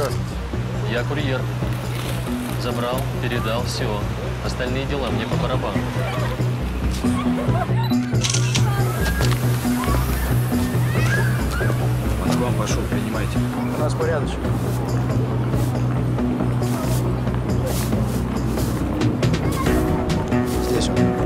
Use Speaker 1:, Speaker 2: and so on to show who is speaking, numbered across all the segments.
Speaker 1: Здравствуйте. Я
Speaker 2: курьер. Забрал, передал, все. Остальные дела мне по барабану.
Speaker 3: Он к вам пошел, принимайте.
Speaker 4: У нас порядочек.
Speaker 3: Здесь он.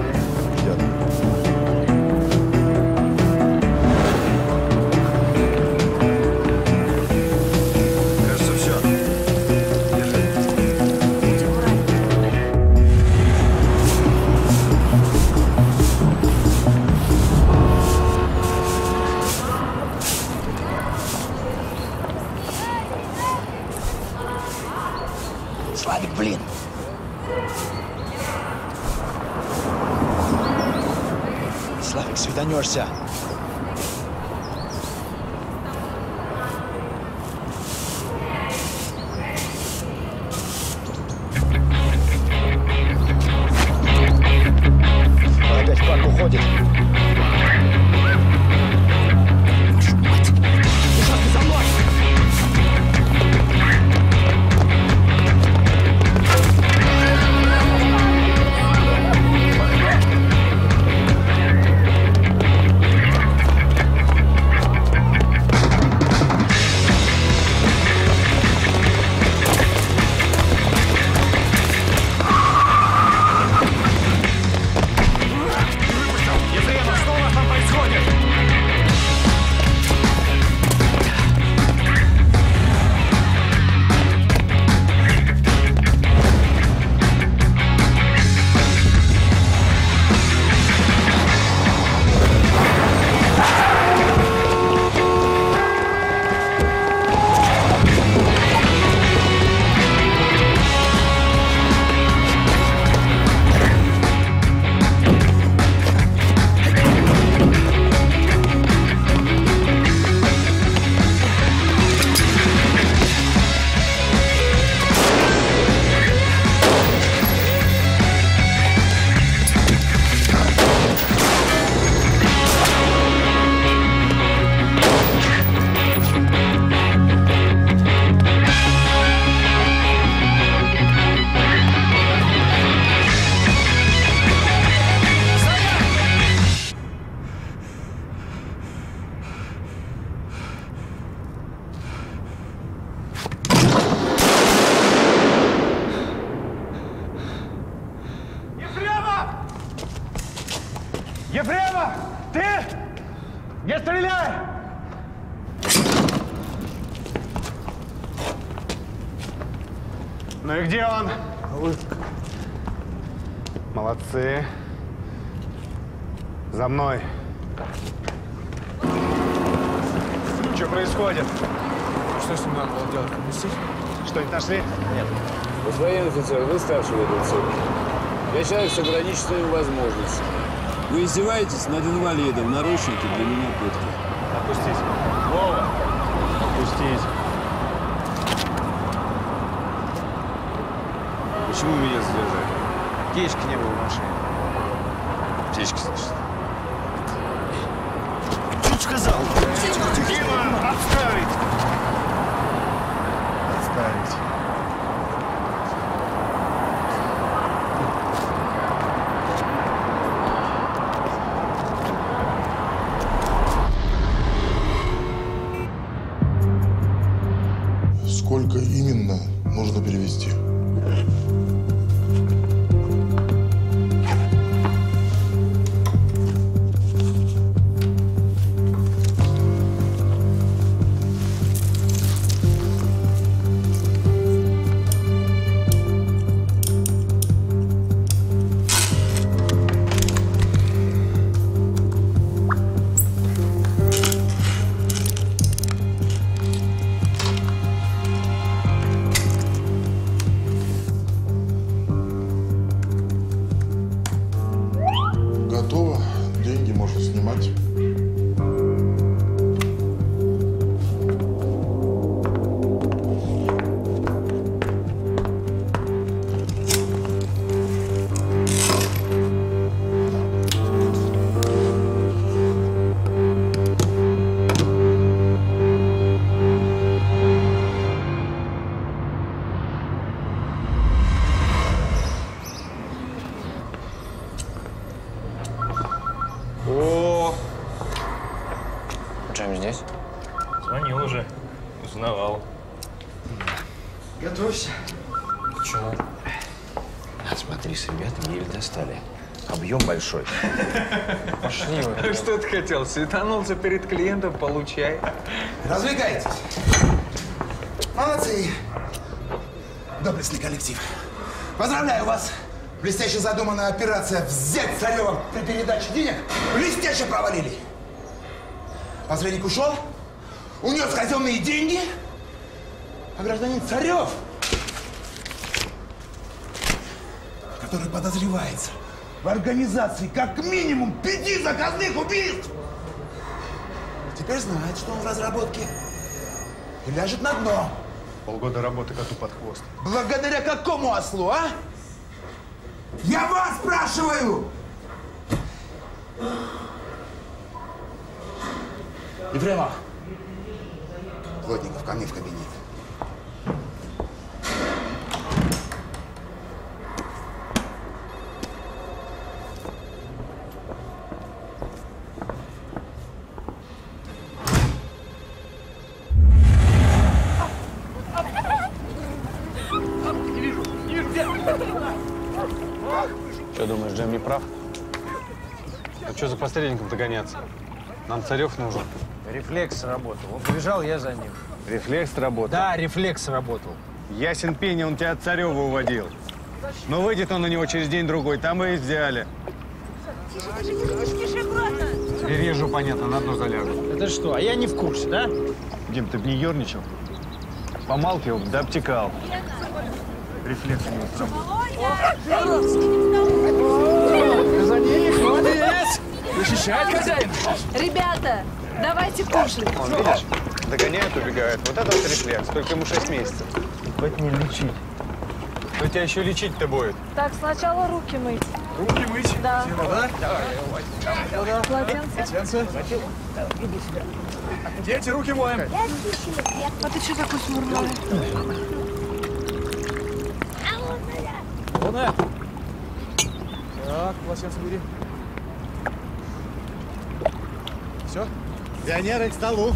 Speaker 4: Что
Speaker 1: с ним надо было делать? Пустить?
Speaker 4: Что-нибудь нашли?
Speaker 5: Вот военный офицер, вы старший в этом цехе. Я человек с ограниченными возможностями. Вы издеваетесь над инвалидом, наручники для меня пытки.
Speaker 4: Отпустить. Вова! Отпустить.
Speaker 5: Почему меня задержали?
Speaker 3: Течки не было в машине.
Speaker 5: Птички, значит.
Speaker 1: Хотел? Светанулся перед клиентом, получай.
Speaker 6: Развлекайтесь. Молодцы. Доблестный коллектив. Поздравляю вас. Блестяще задуманная операция «Взять Царева при передаче денег» блестяще провалили. Посредник ушел, унес казенные деньги, а гражданин Царев, который подозревается в организации как минимум пяти заказных убийств, теперь знает, что он в разработке и ляжет на дно.
Speaker 4: Полгода работы коту под хвост.
Speaker 6: Благодаря какому ослу, а? Я вас спрашиваю! Ефремов! Плотников, ко мне в кабинет.
Speaker 4: Что думаешь, Джем не прав? А что за посредником догоняться? Нам Царев нужен.
Speaker 3: Рефлекс работал. Он побежал, я за ним.
Speaker 4: Рефлекс работал.
Speaker 3: Да, рефлекс работал.
Speaker 4: Ясен пень, он тебя от Царева уводил. Но выйдет он на него через день-другой, там и взяли.
Speaker 7: Тише, аккуратно.
Speaker 4: Теперь езжу, понятно, на дно заляжу.
Speaker 3: Это что, а я не в курсе, да?
Speaker 4: Дим, ты б не ерничал? Помалкивал, да обтекал. Рефлекс у него сработал.
Speaker 1: Защищает хозяин.
Speaker 7: Ребята, давайте кушать.
Speaker 4: Он, видишь, догоняет, убегает. Вот это вот рефлекс, только ему 6 месяцев. Хоть не лечить. Кто тебя еще лечить-то будет?
Speaker 7: Так, сначала руки мыть.
Speaker 1: Руки мыть.
Speaker 7: Да.
Speaker 1: Да?
Speaker 7: Полотенце.
Speaker 1: Дети, руки моем.
Speaker 7: А ты что такой смурной?
Speaker 1: Вон, э. Так, полотенце бери. Все?
Speaker 4: Пионеры к столу.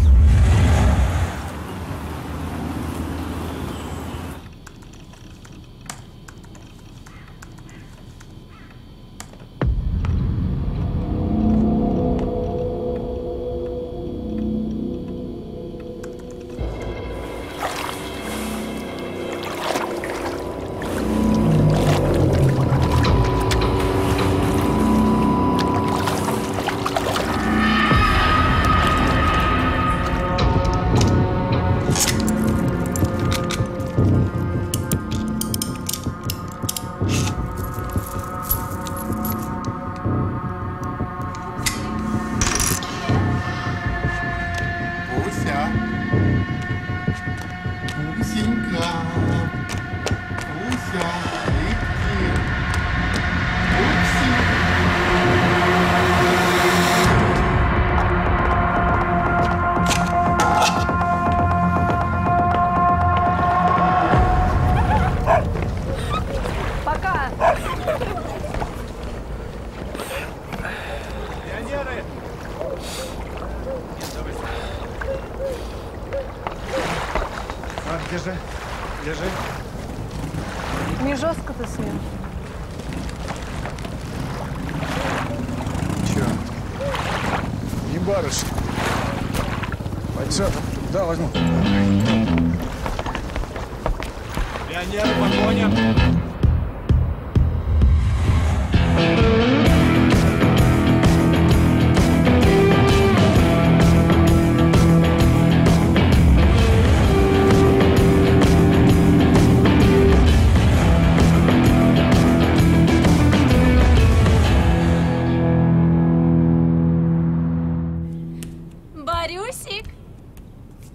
Speaker 8: Борюсик,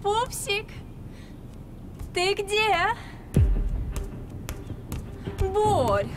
Speaker 8: пупсик, ты где? Борь.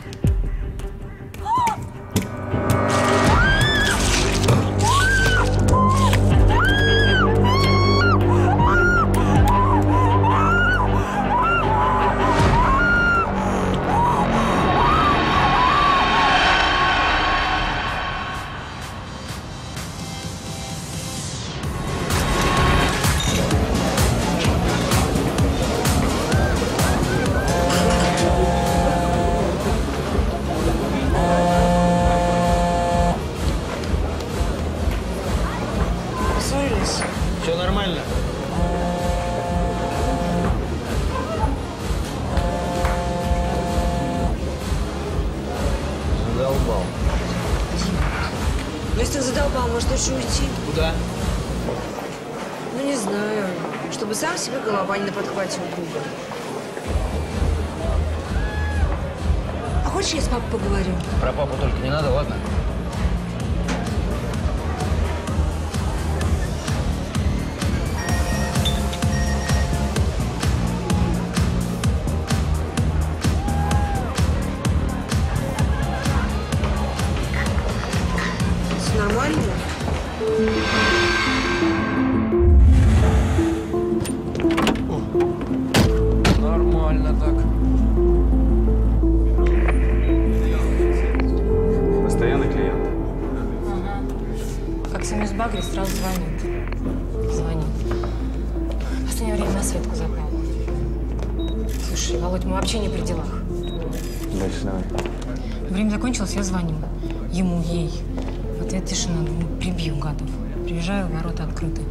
Speaker 9: Закончилось, я звоню. Ему, ей. В ответ тишина. Думаю, прибью гадов. Приезжаю, ворота открыты.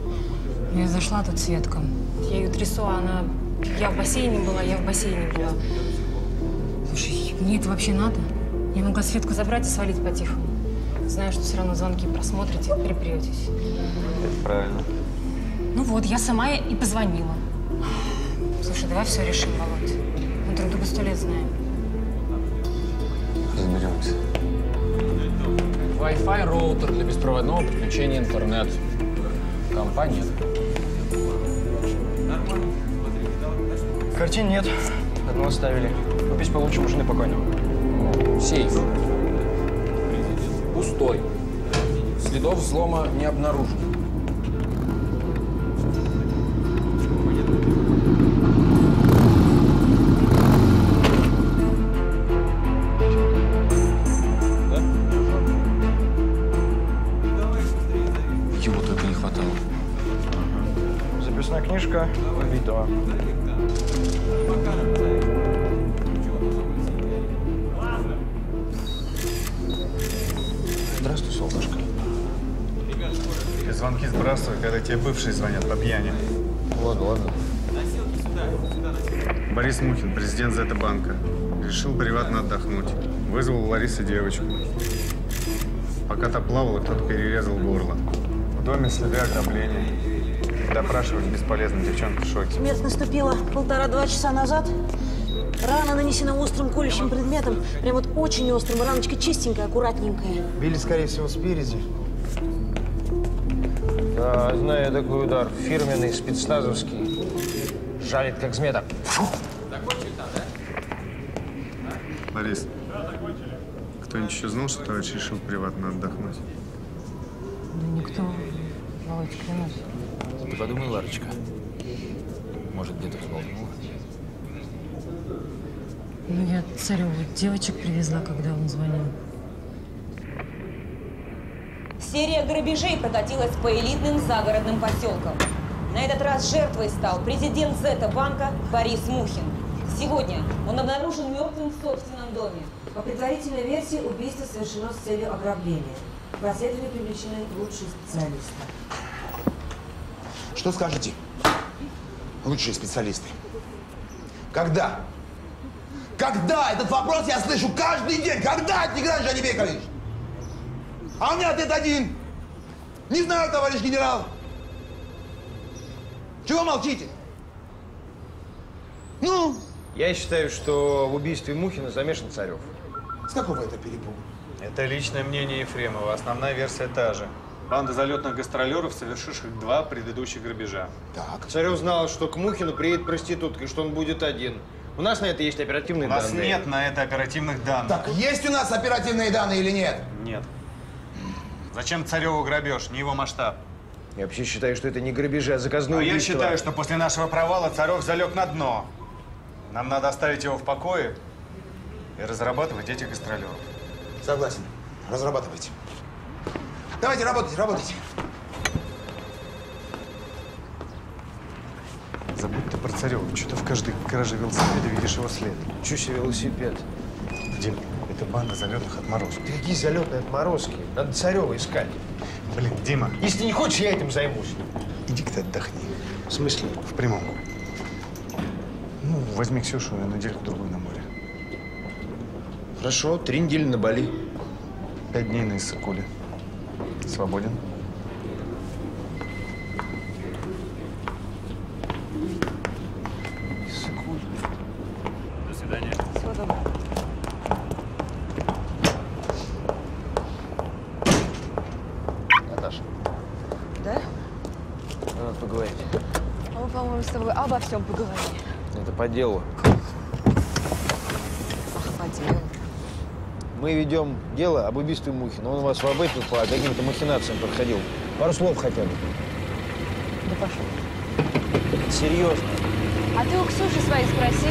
Speaker 9: Ну, Я зашла, тут Светка. Я ее трясу, а она... Я в бассейне была, я в бассейне была. Слушай, мне это вообще надо? Я могла Светку забрать и свалить по-тихому. Знаю, что все равно звонки просмотрите, припретесь.
Speaker 3: Это правильно.
Speaker 9: Ну вот, я сама и позвонила. Слушай, давай все решим, Володь. Мы друг друга сто лет знаем.
Speaker 10: Wi-Fi роутер для беспроводного подключения интернет. Компания.
Speaker 11: Картин нет. Одну оставили. Купить получше у жены покойного.
Speaker 10: Сейф. Пустой. Следов взлома не обнаружено.
Speaker 4: Звонки сбрасывай, когда тебе бывшие звонят по пьяни.
Speaker 3: Ладно, ладно.
Speaker 4: Борис Мухин, президент Зета-банка. Решил приватно отдохнуть. Вызвал у Ларисы девочку. Пока та плавала, кто-то перерезал горло. В доме следы ограбления. Допрашивать бесполезно, девчонка в шоке.
Speaker 12: Смерть наступила полтора-два часа назад. Рана нанесена острым колющим предметом. Прям вот очень острым. Раночка чистенькая, аккуратненькая.
Speaker 13: Били, скорее всего, спереди.
Speaker 3: Да, знаю я такой удар. Фирменный, спецназовский. Жалит, как змея. так.
Speaker 4: Ларис, кто-нибудь еще знал, что товарищ решил приватно отдохнуть?
Speaker 9: Да никто. Володь, клянусь.
Speaker 10: Ты подумай, Ларочка. Может, где-то взболтнула?
Speaker 9: Ну, я цареву девочек привезла, когда он звонил.
Speaker 14: Серия грабежей прокатилась по элитным загородным поселкам. На этот раз жертвой стал президент Зета-банка Борис Мухин. Сегодня он обнаружен мертвым в собственном доме.
Speaker 12: По предварительной версии, убийство совершено с целью ограбления. К расследованию привлечены лучшие специалисты.
Speaker 6: Что скажете? Лучшие специалисты. Когда? Когда? Этот вопрос я слышу каждый день. Когда, Тигран Жанибекович? А у меня ответ один. Не знаю, товарищ генерал. Чего молчите? Ну?
Speaker 3: Я считаю, что в убийстве Мухина замешан Царев.
Speaker 6: С какого это перепугу?
Speaker 4: Это личное мнение Ефремова. Основная версия та же. Банда залетных гастролеров, совершивших два предыдущих грабежа.
Speaker 6: Так.
Speaker 3: Царев знал, что к Мухину приедет проститутка, и что он будет один. У нас на это есть оперативные
Speaker 4: У нас
Speaker 3: данные.
Speaker 4: нет на это оперативных данных.
Speaker 6: Так, есть у нас оперативные данные или нет?
Speaker 4: Нет. Зачем Цареву грабеж? Не его масштаб.
Speaker 3: Я вообще считаю, что это не грабежи, а заказное
Speaker 4: А я
Speaker 3: убийство.
Speaker 4: считаю, что после нашего провала Царев залег на дно. Нам надо оставить его в покое и разрабатывать этих гастролеров.
Speaker 6: Согласен. Разрабатывайте. Давайте, работайте, работайте.
Speaker 4: Забудь ты про Царева. Что ты в каждой краже велосипеда видишь его след?
Speaker 3: Себе велосипед?
Speaker 4: Дим, это банда залетных отморозков.
Speaker 3: Какие залетные отморозки? Надо Царева искать.
Speaker 4: Блин, Дима.
Speaker 3: Если не хочешь, я этим займусь.
Speaker 4: Иди-ка ты отдохни.
Speaker 3: В смысле?
Speaker 4: В прямом. Ну, возьми Ксюшу на недельку-другую на море.
Speaker 3: Хорошо, три недели на Бали.
Speaker 4: Пять дней на Иссыкуле. Свободен?
Speaker 15: До свидания.
Speaker 14: Всего доброго.
Speaker 3: Наташа,
Speaker 14: Да?
Speaker 3: надо поговорить.
Speaker 14: А мы, по-моему, с тобой обо всем поговорили.
Speaker 3: Это по делу.
Speaker 14: Ах, по делу.
Speaker 3: Мы ведем дело об убийстве Мухина. Он у вас в АБ по каким-то махинациям подходил. Пару слов хотя бы.
Speaker 14: Да пошел.
Speaker 3: Серьезно.
Speaker 14: А ты у Ксюши своей спроси.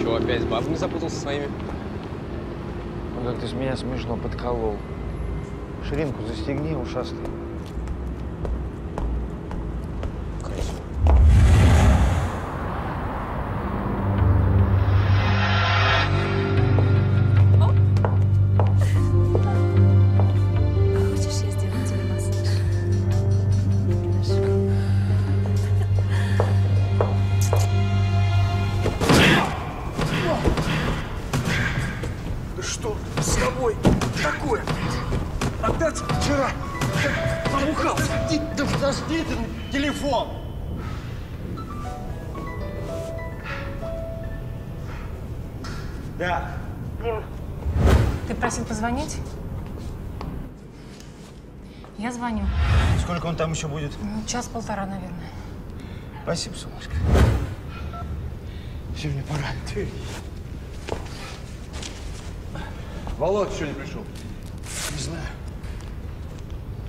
Speaker 16: Чего, опять с бабами запутался своими?
Speaker 3: Он как-то с меня смешно подколол. Ширинку застегни, ушастый. Там еще будет?
Speaker 9: Ну, час-полтора, наверное.
Speaker 3: Спасибо, солнышко. Все, мне пора.
Speaker 1: Володя еще не пришел.
Speaker 3: Не знаю.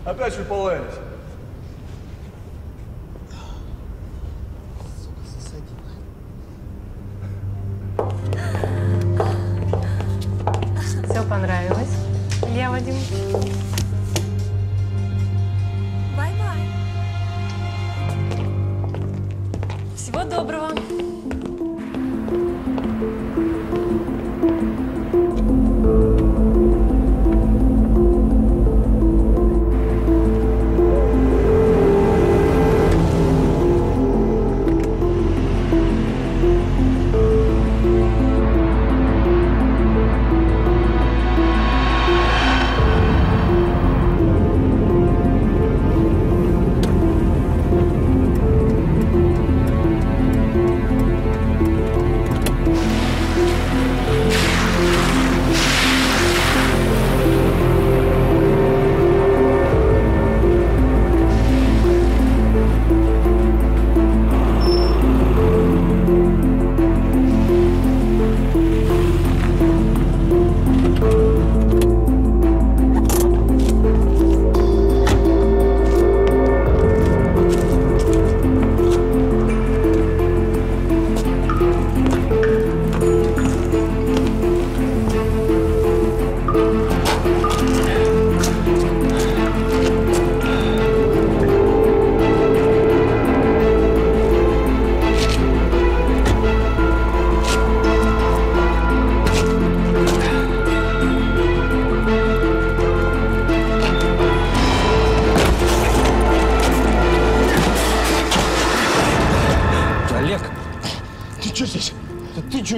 Speaker 1: Опять вы полаялись.
Speaker 9: Доброго.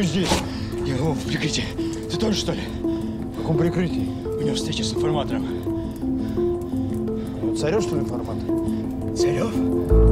Speaker 3: Что здесь?
Speaker 17: Его в прикрытии. Ты тоже, что ли?
Speaker 3: В каком прикрытии?
Speaker 17: У него встреча с информатором.
Speaker 3: Царев, что ли, информатор?
Speaker 17: Царев?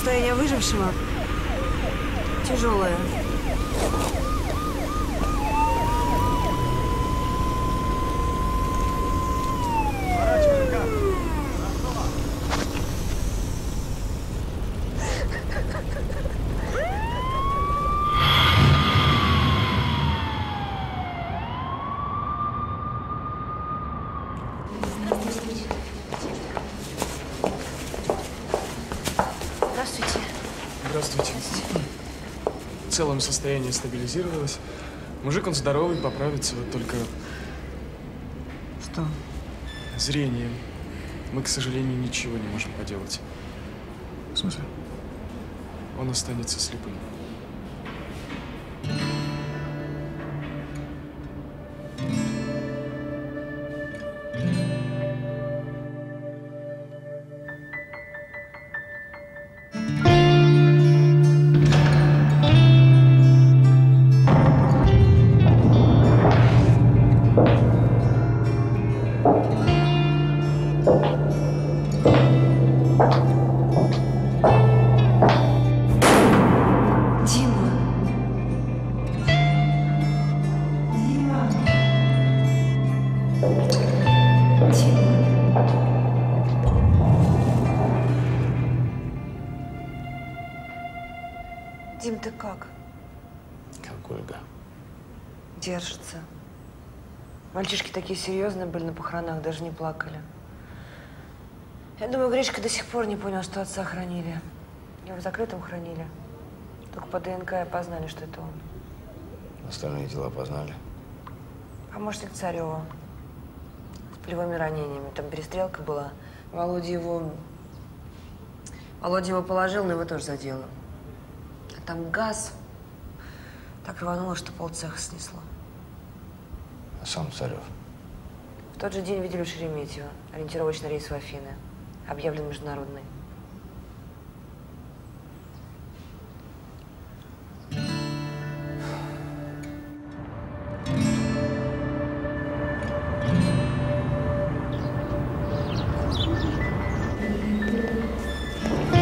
Speaker 7: Состояние выжившего
Speaker 12: тяжелое. Здравствуйте.
Speaker 18: Здравствуйте. В целом состояние стабилизировалось. Мужик он здоровый, поправится, вот только
Speaker 12: Что?
Speaker 18: зрением. Мы, к сожалению, ничего не можем поделать.
Speaker 3: В смысле?
Speaker 18: Он останется слепым.
Speaker 12: Держится. Мальчишки такие серьезные были на похоронах, даже не плакали. Я думаю, Гришка до сих пор не понял, что отца хранили. Его в закрытом хранили. Только по ДНК опознали, что это он.
Speaker 3: Остальные дела познали.
Speaker 12: Помощник Царева. С полевыми ранениями. Там перестрелка была. Володя его... Володя его положил, но его тоже задело. А там газ так рвануло, что полцеха снесло.
Speaker 3: Сам Царев.
Speaker 12: В тот же день видели Шереметьево. Ориентировочный рейс в Афины. Объявлен международный.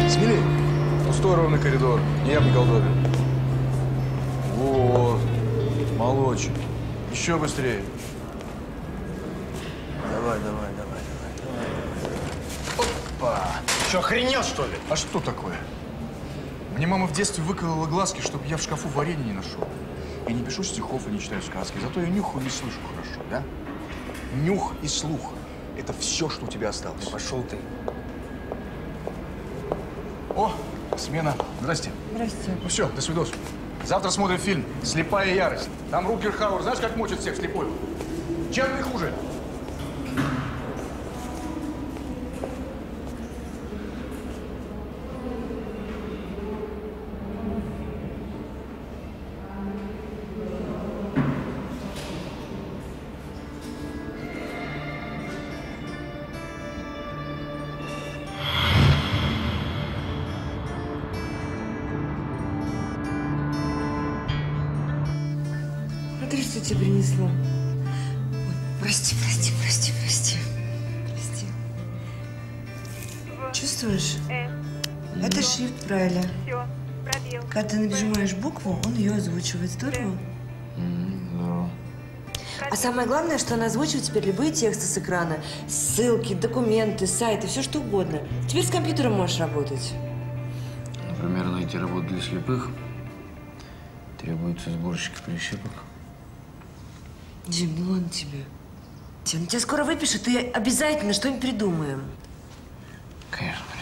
Speaker 19: Смелей. Пустой ровный коридор. Не я бы. Вот. Молодчик. Еще быстрее.
Speaker 3: Давай, давай, давай, давай.
Speaker 19: Опа. Что, охренел, что ли? А что такое? Мне мама в детстве выколола глазки, чтобы я в шкафу варенье не нашел. Я не пишу стихов и не читаю сказки, зато я нюхаю и слышу хорошо, да? Нюх и слух – это все, что у тебя осталось.
Speaker 3: Пошел ты.
Speaker 19: О, смена. Здрасте.
Speaker 12: Здрасте.
Speaker 19: Ну все, до свидос. Завтра смотрим фильм «Слепая ярость». Там Рутгер Хауэр, знаешь, как мочит всех слепую? Чем ты хуже?
Speaker 12: Принесла? Ой, прости, прости, прости, прости. Прости. Чувствуешь? Это шрифт Брайля. Когда ты нажимаешь букву, он ее озвучивает. Здорово? А самое главное, что она озвучивает теперь любые тексты с экрана. Ссылки, документы, сайты, все что угодно. Теперь с компьютером можешь работать.
Speaker 3: Например, найти работу для слепых. Требуется сборщик прищепок.
Speaker 12: Дим, ну ладно тебе. Дим, тебя скоро выпишут, и обязательно что-нибудь придумаем.
Speaker 3: Конечно, придумаю.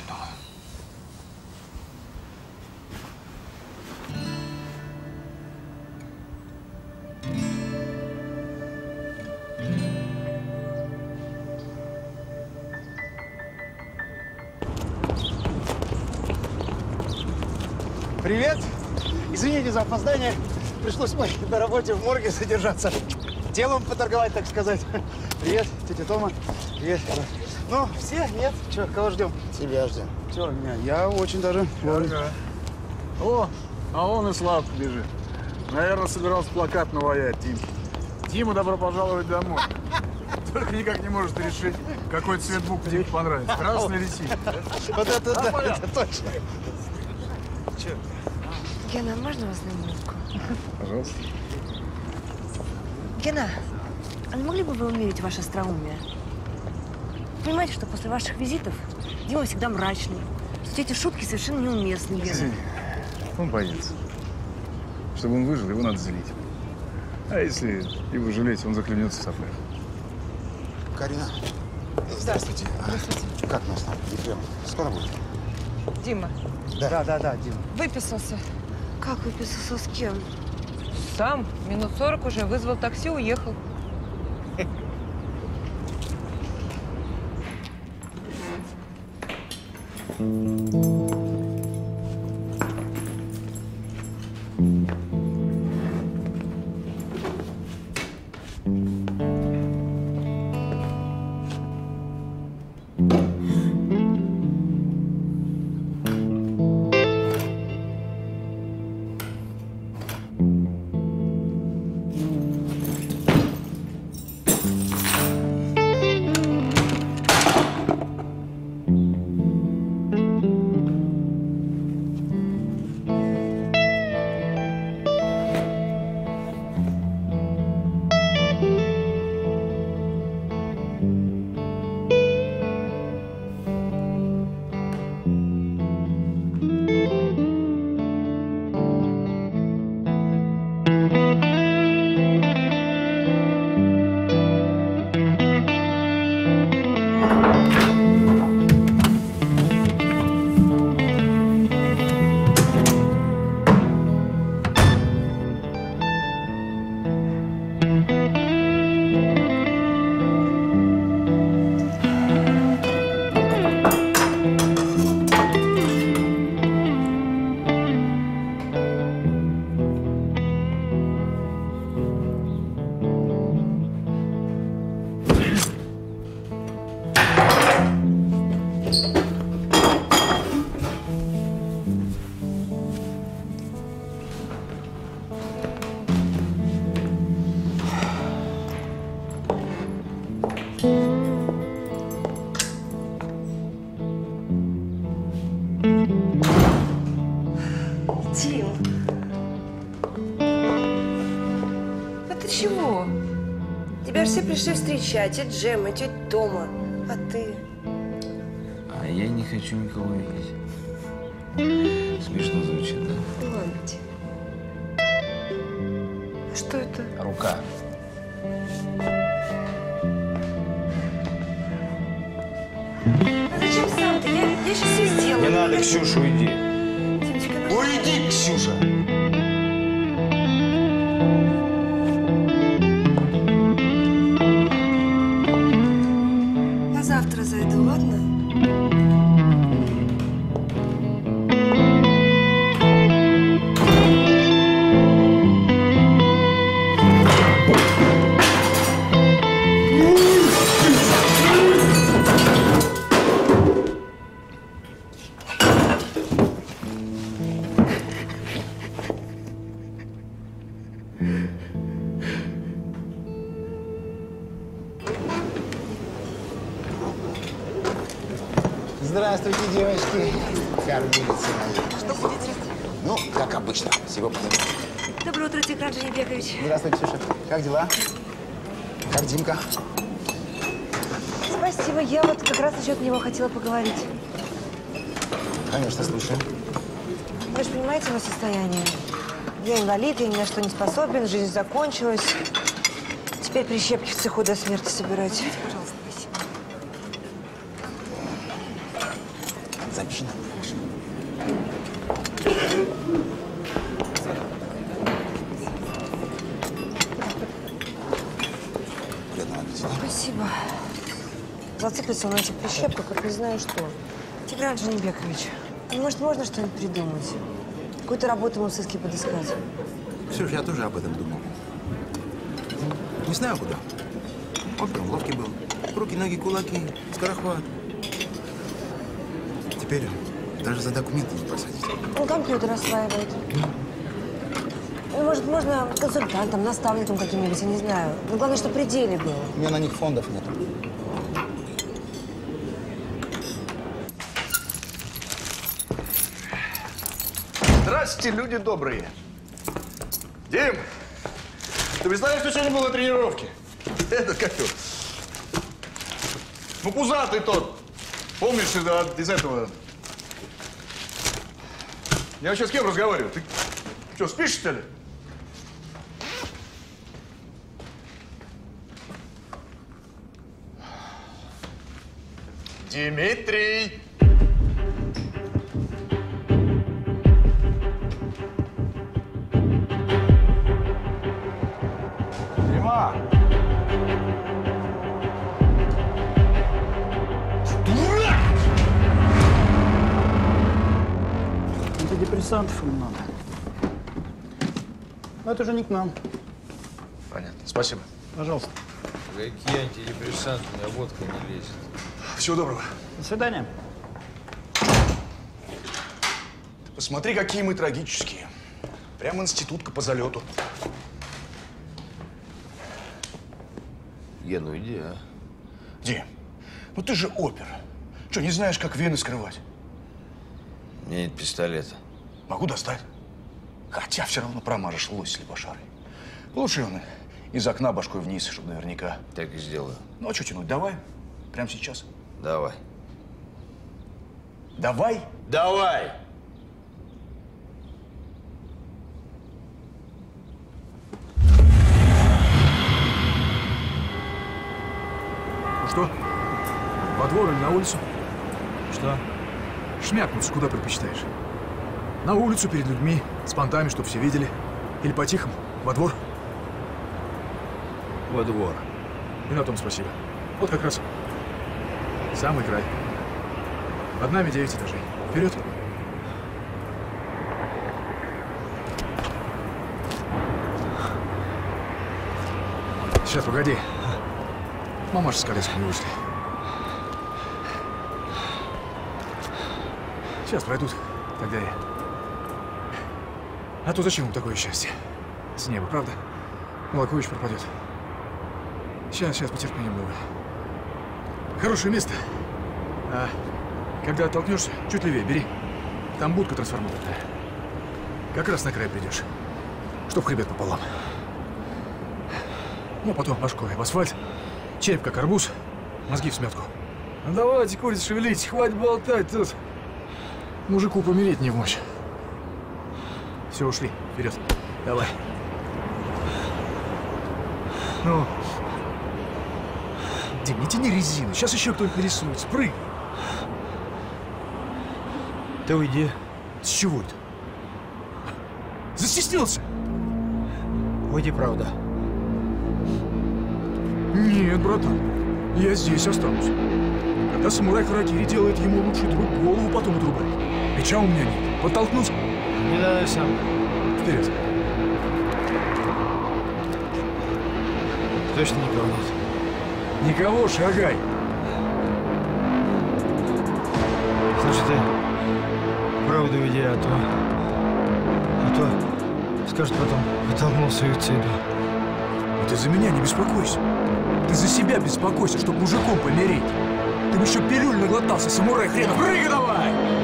Speaker 11: Привет. Извините за опоздание. Пришлось мне на работе в морге задержаться. Делом поторговать, так сказать. Привет, тетя Тома. Привет. Ну, все? Нет? Че, кого ждем?
Speaker 19: Тебя ждем.
Speaker 11: Че, меня? Я очень даже...
Speaker 19: Ага. О, а он и Славка бежит. Наверное, собирался плакат наваять, Тим. Дима, добро пожаловать домой. Только никак не может решить, какой цвет буквы Диме понравится. Красный или синий.
Speaker 11: Вот это да, это точно. Че?
Speaker 12: Гена, можно вас на минутку?
Speaker 19: Пожалуйста.
Speaker 12: Гена, а не могли бы вы умерить ваше остроумие? Понимаете, что после ваших визитов Дима всегда мрачный. Что эти шутки совершенно неуместны, Гена.
Speaker 19: Извини. Он боится. Чтобы он выжил, его надо злить. А если его жалеть, он заклянется в соплях.
Speaker 6: Карина, здравствуйте. Здравствуйте. Как нас там? Ефрем, скоро будет?
Speaker 20: Дима,
Speaker 11: Да, да, да, да, Дима.
Speaker 20: выписался.
Speaker 12: Как выписался с кем?
Speaker 20: Сам. Минут сорок уже. Вызвал такси, уехал.
Speaker 12: Дим. Пришли встречать. И Джем, и тетя Тома. А ты?
Speaker 3: А я не хочу никого видеть. Смешно звучит, да?
Speaker 12: Ну ладно тебе. А что это?
Speaker 3: Рука.
Speaker 12: А зачем сам-то? Я, я сейчас все сделаю.
Speaker 3: Не надо, Ксюша, уйди.
Speaker 12: Хотела поговорить.
Speaker 6: Конечно, слушаю.
Speaker 12: Вы же понимаете мое состояние? Я инвалид, я ни на что не способен, жизнь закончилась. Теперь прищепки в цеху до смерти собирать. Пожалуйста, спасибо.
Speaker 6: Запиши
Speaker 12: Спасибо. Зациклиться на этих прищепках, как не знаю что. Тигран Женебекович, ну, может, можно что-нибудь придумать? Какую-то работу ему в сыске подыскать?
Speaker 6: Ксюш, я тоже об этом думал. Не знаю куда. Опером ловкий был. Руки, ноги, кулаки, скорохват. Теперь даже за документы не посадить.
Speaker 12: Он компьютер осваивает. Ну, может, можно консультантом, наставником каким-нибудь, я не знаю. Но главное, что при деле было.
Speaker 6: У меня на них фондов нет.
Speaker 19: Здравствуйте, люди добрые. Дим, ты представляешь, что сегодня был на тренировке? Этот как его? Ну, пузатый тот. Помнишь, из, из этого? Я вообще с кем разговариваю? Ты что, спишь, что ли? Дмитрий!
Speaker 11: Это же не к нам.
Speaker 19: Понятно. Спасибо.
Speaker 11: Пожалуйста.
Speaker 3: Какие антидепрессанты? У меня водка не лезет.
Speaker 19: Всего доброго.
Speaker 11: До свидания.
Speaker 19: Ты посмотри, какие мы трагические. Прямо институтка по залету.
Speaker 3: Ген, ну иди, а.
Speaker 19: Дим, ну ты же опер. Что, не знаешь, как вены скрывать?
Speaker 3: У меня нет пистолета.
Speaker 19: Могу достать. Хотя все равно промажешь лось с либошарой. Лучше он из окна башкой вниз, чтобы наверняка.
Speaker 3: Так и сделаю.
Speaker 19: Ну, а что тянуть? Давай. Прямо сейчас.
Speaker 3: Давай.
Speaker 19: Давай?
Speaker 3: Давай!
Speaker 19: Ну что? Во двор или на улицу?
Speaker 11: Что?
Speaker 19: Шмякнуться куда предпочитаешь? На улицу перед людьми, с понтами, чтобы все видели. Или по-тихому, во двор?
Speaker 3: Во двор.
Speaker 19: И на том спасибо. Вот как раз самый край. Под нами девять этажей. Вперед! Сейчас, погоди. Мамаша с коляской не вышли. Сейчас пройдут, тогда я. А то зачем им такое счастье? С неба, правда? Молокович пропадет. Сейчас, сейчас, потерпи немного. Хорошее место. А когда оттолкнешься, чуть левее бери. Там будка трансформаторная. Как раз на край придешь. Чтоб хребет пополам. Ну, а потом башкой об асфальт. Череп как арбуз. Мозги в сметку. Ну давайте, курица, шевелитесь, хватит болтать тут. Мужику помереть не в мощь. Все, ушли. Вперед. Давай. Ну. Дим, не тяни резину. Сейчас еще кто-нибудь нарисуется. Прыг.
Speaker 3: Ты уйди.
Speaker 19: С чего это? Застеснился?
Speaker 3: Уйди, правда.
Speaker 19: Нет, братан. Я здесь останусь. Когда самурай Харакири делает ему лучший друг, голову потом отрубает. Меча у меня нет. Подтолкнуть?
Speaker 3: Не надо сам.
Speaker 19: Вперед.
Speaker 3: Точно никого нет?
Speaker 19: Никого, шагай.
Speaker 3: Слушай, ты правду уйди, а то... А то скажут потом, вытолкнул суициду.
Speaker 19: Ты за меня не беспокойся. Ты за себя беспокойся, чтобы мужиком помереть.
Speaker 1: Ты бы еще пилюль наглотался, самурай хренов. Прыгай давай!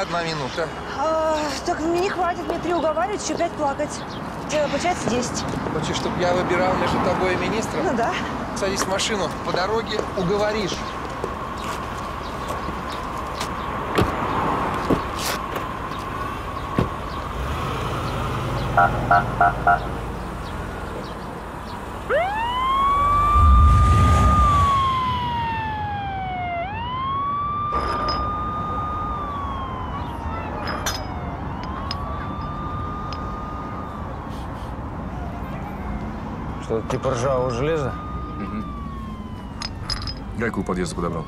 Speaker 21: Одна минута.
Speaker 22: А, так мне не хватит, мне три уговаривать, еще пять плакать. Э, Получается десять.
Speaker 21: Хочешь, чтобы я выбирал между тобой и министром?
Speaker 22: Ну да.
Speaker 21: Садись в машину, по дороге уговоришь.
Speaker 3: Что, типа ржавого железа?
Speaker 19: Гайку у подъезда подобрал.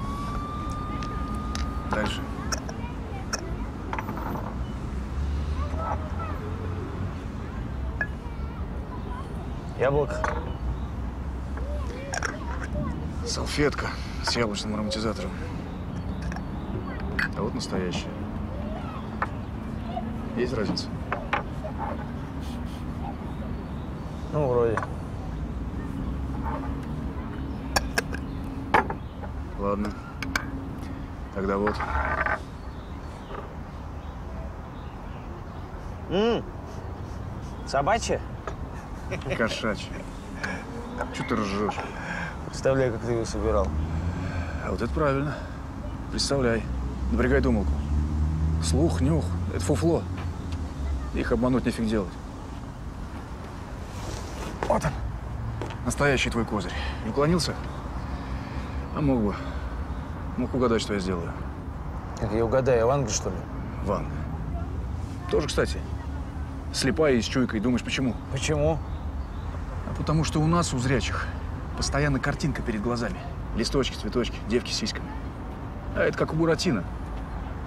Speaker 19: Салфетка с яблочным ароматизатором. А вот настоящая. Есть разница?
Speaker 3: Ну, вроде.
Speaker 19: Ладно. Тогда вот.
Speaker 3: М, Собачья?
Speaker 19: Кошачья. Че ты ржешь?
Speaker 3: Представляю, как ты его собирал.
Speaker 19: А вот это правильно. Представляй. Напрягай думалку. Слух, нюх – это фуфло. Их обмануть нефиг делать. Вот он. Настоящий твой козырь. Не уклонился? А мог бы. Мог угадать, что я сделаю.
Speaker 3: Как я угадаю, Ванга, что ли?
Speaker 19: Ванга. Тоже, кстати. Слепая и с чуйкой. Думаешь, почему?
Speaker 3: Почему?
Speaker 19: А потому что у нас, у зрячих, постоянно картинка перед глазами. Листочки, цветочки, девки с сиськами. А это как у Буратино.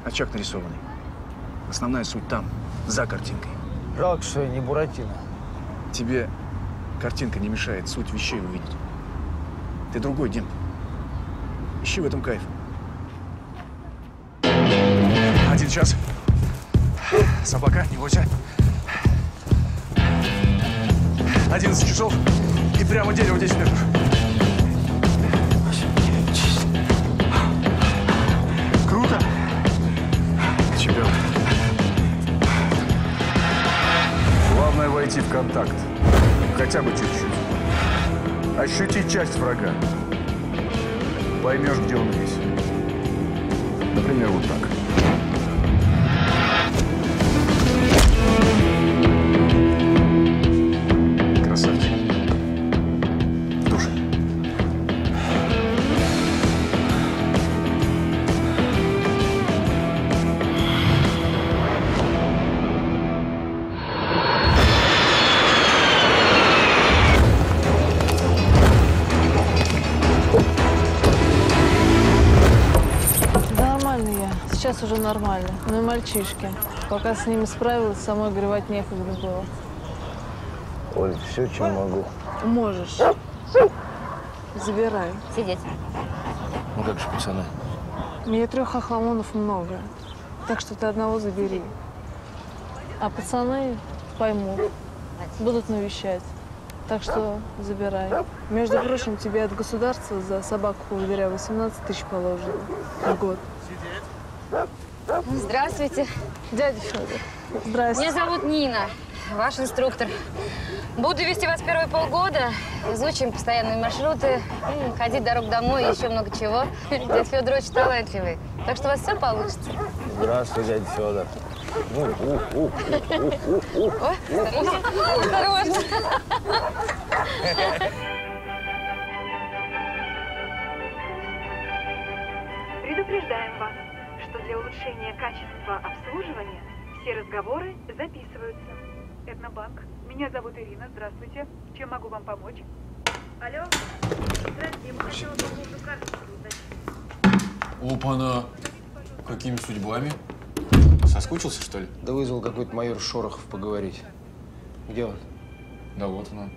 Speaker 19: Очаг нарисованный. Основная суть там, за картинкой.
Speaker 3: Жалко, что я не Буратино.
Speaker 19: Тебе картинка не мешает суть вещей увидеть. Ты другой, Дим. Ищи в этом кайф. Один час. Собака, не бойся. 11 часов и прямо дерево 10 метров. Круто. Чемпион. Главное войти в контакт. Хотя бы чуть-чуть. Ощути часть врага. Поймешь, где он весь. Например, вот так.
Speaker 23: Нормально. Ну и мальчишки. Пока с ними справилась, самой горевать некогда было.
Speaker 3: Оль, все, чем могу.
Speaker 23: Можешь. Забирай.
Speaker 14: Сидеть.
Speaker 3: Ну как же, пацаны?
Speaker 23: Мне трех охламонов много. Так что ты одного забери. А пацаны поймут. Будут навещать. Так что забирай. Между прочим, тебе от государства за собаку поводыря 18 тысяч положено в год.
Speaker 24: Здравствуйте.
Speaker 23: Дядя Федор.
Speaker 24: Меня зовут Нина, ваш инструктор. Буду вести вас первые полгода, изучим постоянные маршруты, ходить дорог домой и еще много чего. Дядя Федор очень талантливый, так что у вас все получится.
Speaker 3: Здравствуй, дядя Федор. Ну,
Speaker 24: осторожно.
Speaker 7: Предупреждаем вас, для улучшения качества обслуживания все разговоры записываются. Этнобанк. Меня зовут Ирина. Здравствуйте. Чем могу вам помочь? Алло. Здравствуйте. Я бы хотела карточку уточнить.
Speaker 10: Опа-на! Какими судьбами? Соскучился, что ли?
Speaker 3: Да вызвал какой-то майор Шорохов поговорить. Где он?
Speaker 10: Да вот она.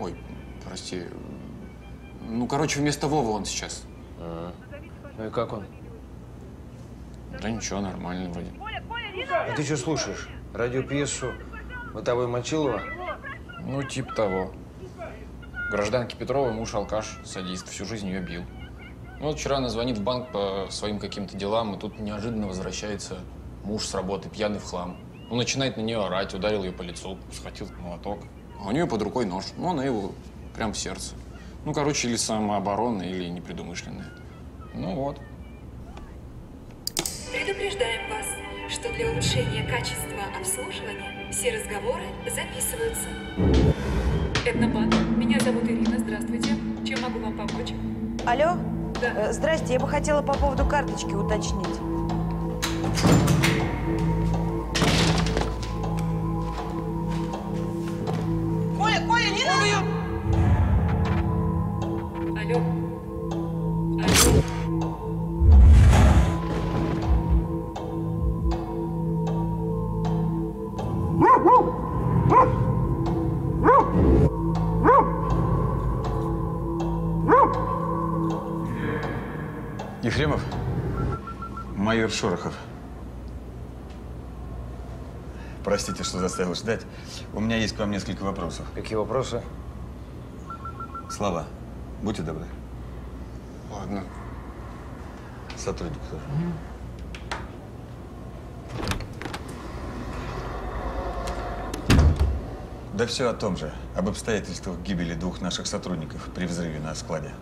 Speaker 10: Ой, прости. Ну, короче, вместо Вовы он сейчас.
Speaker 3: Ну и как он?
Speaker 10: Да ничего, нормально вроде.
Speaker 3: А ты что слушаешь? Радиопьесу «Бытовой Мочилова»?
Speaker 10: Ну, типа того. Гражданки Петрова, муж алкаш, садист, всю жизнь ее бил. Ну, вот вчера она звонит в банк по своим каким-то делам, и тут неожиданно возвращается муж с работы, пьяный в хлам. Он начинает на нее орать, ударил ее по лицу, схватил молоток. А у нее под рукой нож, ну, она его прям в сердце. Ну, короче, или самооборона, или непредумышленная. Ну вот.
Speaker 7: Предупреждаем вас, что для улучшения качества обслуживания все разговоры записываются. Этнобанк. Меня зовут Ирина. Здравствуйте. Чем могу вам помочь?
Speaker 12: Алло? Э, Здрасте, я бы хотела по поводу карточки уточнить.
Speaker 25: Ефремов? Майор Шорохов. Простите, что заставил ждать. У меня есть к вам несколько вопросов.
Speaker 3: Какие вопросы?
Speaker 25: Слова, будьте добры.
Speaker 10: Ладно.
Speaker 25: Сотрудник тоже. Да все о том же. Об обстоятельствах гибели двух наших сотрудников при взрыве на складе.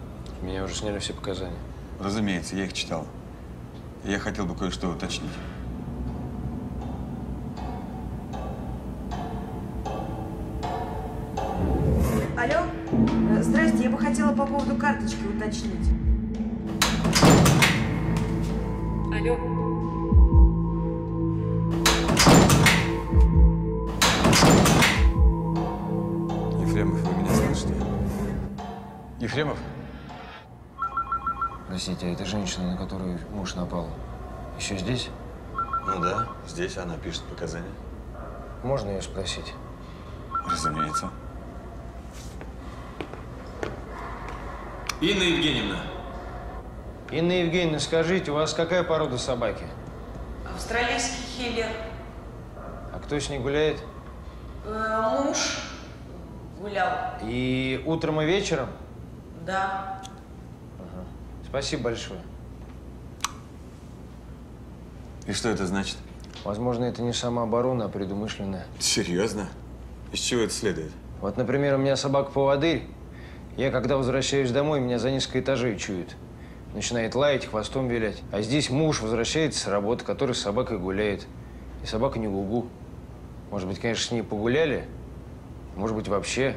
Speaker 3: Меня уже сняли все показания.
Speaker 25: Разумеется, я их читал. Я хотел бы кое-что уточнить.
Speaker 12: Алло? Э, Здрасте, я бы хотела по поводу карточки уточнить.
Speaker 7: Алло.
Speaker 25: Ефремов, вы меня слышите? Ефремов?
Speaker 3: Простите, а это женщина, на которую муж напал, еще здесь?
Speaker 25: Ну да, здесь она пишет показания.
Speaker 3: Можно ее спросить?
Speaker 25: Разумеется.
Speaker 3: Инна Евгеньевна. Инна Евгеньевна, скажите, у вас какая порода собаки?
Speaker 14: Австралийский хиллер.
Speaker 3: А кто с ней гуляет?
Speaker 14: Э, муж гулял.
Speaker 3: И утром и вечером?
Speaker 14: Да.
Speaker 3: Спасибо большое.
Speaker 25: И что это значит?
Speaker 3: Возможно, это не самооборона, а предумышленная.
Speaker 25: Серьезно? Из чего это следует?
Speaker 3: Вот, например, у меня собака-поводырь. Я, когда возвращаюсь домой, меня за несколько этажей чует. Начинает лаять, хвостом вилять. А здесь муж возвращается с работы, который с собакой гуляет. И собака не гугу. Может быть, конечно, с ней погуляли. Может быть, вообще.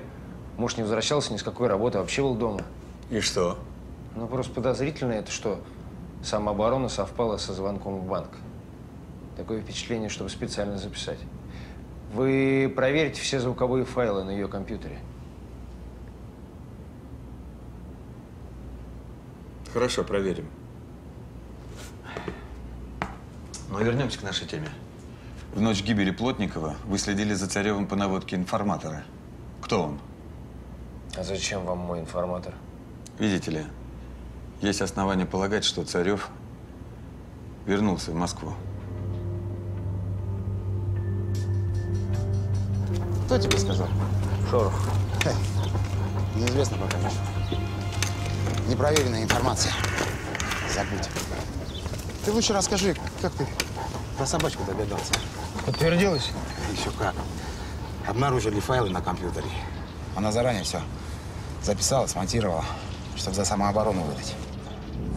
Speaker 3: Муж не возвращался ни с какой работы, а вообще был дома.
Speaker 25: И что?
Speaker 3: Ну, просто подозрительно это, что самооборона совпала со звонком в банк. Такое впечатление, чтобы специально записать. Вы проверьте все звуковые файлы на ее компьютере.
Speaker 25: Хорошо, проверим. Но вернемся к нашей теме. В ночь гибели Плотникова вы следили за Царевым по наводке информатора. Кто он?
Speaker 3: А зачем вам мой информатор?
Speaker 25: Видите ли, есть основания полагать, что Царев вернулся в Москву.
Speaker 6: Кто тебе сказал?
Speaker 17: Шорох.
Speaker 6: Хе, Неизвестно пока ничего. Непроверенная информация. Забудь. Ты лучше расскажи, как ты про собачку догадался.
Speaker 17: Подтвердилось?
Speaker 6: Еще как. Обнаружили файлы на компьютере. Она заранее все записала, смонтировала, чтобы за самооборону выдать.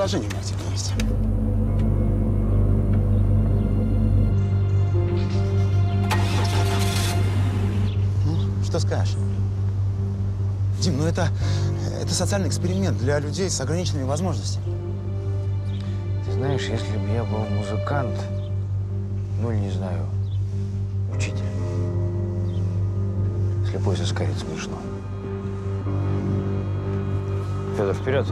Speaker 6: предложение у меня к тебе есть. Ну, что скажешь? Дим, ну это, это социальный эксперимент для людей с ограниченными возможностями.
Speaker 17: Ты знаешь, если бы я был музыкант, ну, или, не знаю, учитель. Слепой соскарит смешно. Федор, вперед.